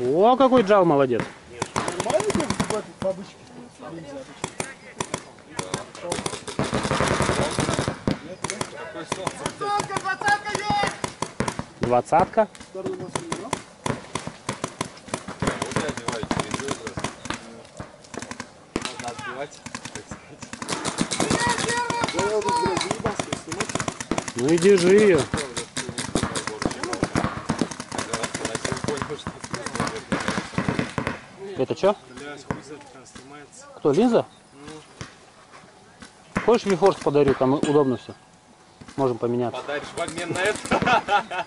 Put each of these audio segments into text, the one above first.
О, какой джал молодец. Нормально как этой бабочке? Двадцатка. Можно отбивать, так сказать. Ну и держи ее. Это что? Кто, линза? Хочешь Вихорс подарю, там удобно все. Можем поменяться. Подаришь в обмен на это.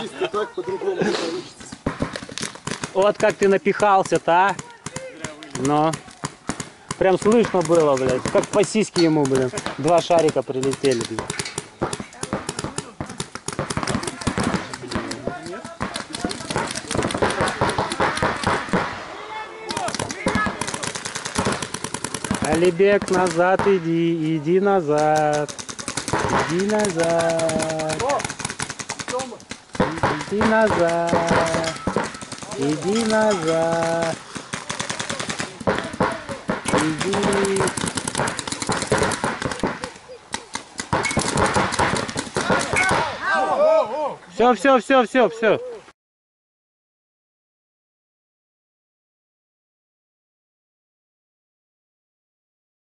Чисто так, по-другому не получится. Вот как ты напихался-то, а? Но. Прям слышно было, блядь. Как по сиське ему, блин. Два шарика прилетели, блин. Алибек, назад иди, иди назад. Иди назад. Иди назад. Иди назад. Все, все, все, все, все.